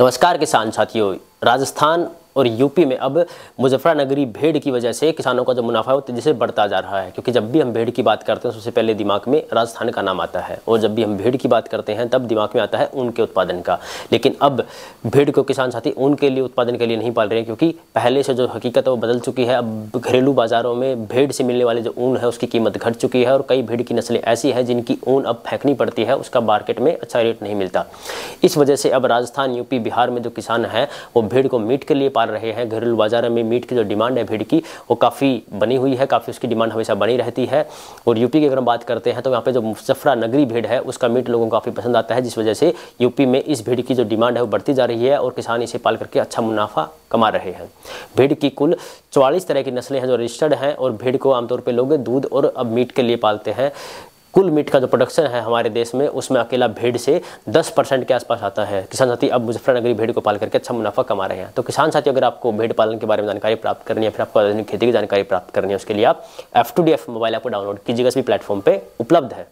नमस्कार किसान साथियों राजस्थान और यूपी में अब मुजफ्फरनगरी भेड़ की वजह से किसानों का जो मुनाफा है वो तेज़ी से बढ़ता जा रहा है, क्योंकि जब भी हम भेड़ की बात करते हैं, सबसे पहले दिमाग में राजस्थान का नाम आता है और जब भी हम भेड़ की बात करते हैं, तब दिमाग में आता है ऊन के उत्पादन का। लेकिन अब भेड़ को किसान साथी ऊन के लिए उत्पादन के लिए नहीं पाल रहे हैं, क्योंकि पहले से जो हकीकत है वो बदल चुकी है। अब घरेलू बाज़ारों में भेड़ से मिलने वाले जो ऊन है, उसकी कीमत घट चुकी है और कई भेड़ की नस्लें ऐसी हैं जिनकी ऊन अब फेंकनी पड़ती है, उसका मार्केट में अच्छा रेट नहीं मिलता। इस वजह से अब राजस्थान, यूपी, बिहार में जो किसान हैं, वो भेड़ को मीट के लिए पाल रहे हैं। घरेलू बाज़ार में मीट की जो डिमांड है, भेड़ की, वो काफ़ी बनी हुई है, काफ़ी उसकी डिमांड हमेशा बनी रहती है। और यूपी की अगर हम बात करते हैं तो यहाँ पे जो मुजफ्फरा नगरी भेड़ है, उसका मीट लोगों को काफ़ी पसंद आता है, जिस वजह से यूपी में इस भेड़ की जो डिमांड है, वो बढ़ती जा रही है और किसान इसे पाल करके अच्छा मुनाफा कमा रहे हैं। भीड़ की कुल चौवालीस तरह की नस्लें हैं, जो रजिस्टर्ड हैं, और भीड़ को आमतौर पर लोग दूध और अब मीट के लिए पालते हैं। कुल मीट का जो प्रोडक्शन है हमारे देश में, उसमें अकेला भेड़ से 10 परसेंट के आसपास आता है। किसान साथी, अब मुजफ्फरनगरी भेड़ को पाल करके अच्छा मुनाफा कमा रहे हैं। तो किसान साथी, अगर आपको भेड़ पालन के बारे में जानकारी प्राप्त करनी है, फिर आपको आधुनिक खेती की जानकारी प्राप्त करनी है, उसके लिए आप एफ़ मोबाइल ऐप को डाउनलोड कीजिएगा। इस प्लेटफॉर्म पर उपलब्ध है।